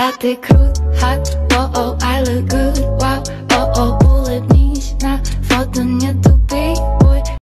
that the crew hot, oh oh, I look good, wow, oh oh, улыбнись на фото нету.